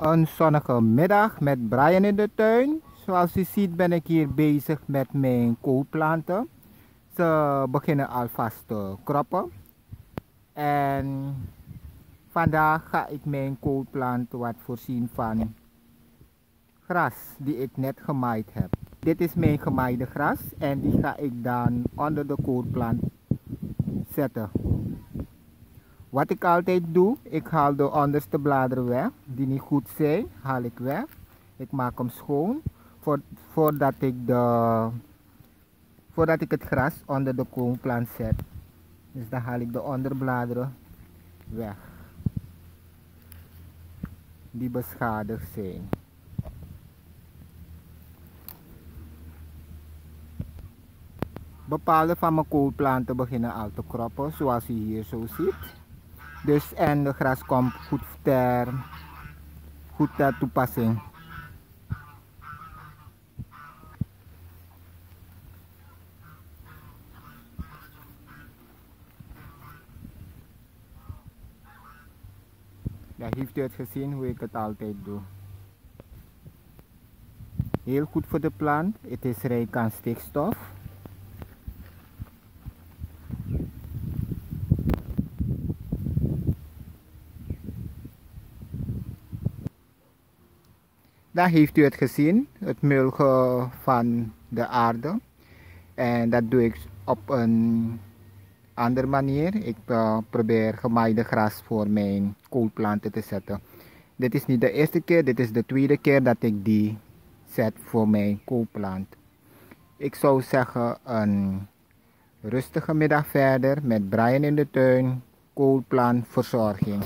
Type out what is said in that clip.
Een zonnige middag met Brian in de tuin. Zoals u ziet ben ik hier bezig met mijn koolplanten. Ze beginnen alvast te kroppen. En vandaag ga ik mijn koolplanten wat voorzien van gras die ik net gemaaid heb. Dit is mijn gemaaide gras en die ga ik dan onder de koolplant zetten. Wat ik altijd doe, ik haal de onderste bladeren weg, die niet goed zijn, haal ik weg. Ik maak hem schoon voordat, ik de, voordat ik het gras onder de koolplant zet. Dus dan haal ik de onderbladeren weg, die beschadigd zijn. Bepaalde van mijn koolplanten beginnen al te kroppen, zoals u hier zo ziet. Dus en de gras komt goed ter, goed ter toepassing. Daar heeft u het gezien hoe ik het altijd doe. Heel goed voor de plant. Het is rijk aan stikstof. Daar heeft u het gezien, het mulgen van de aarde. En dat doe ik op een andere manier. Ik uh, probeer gemaaide gras voor mijn koolplanten te zetten. Dit is niet de eerste keer, dit is de tweede keer dat ik die zet voor mijn koolplant. Ik zou zeggen een rustige middag verder met Brian in de tuin, koolplantverzorging.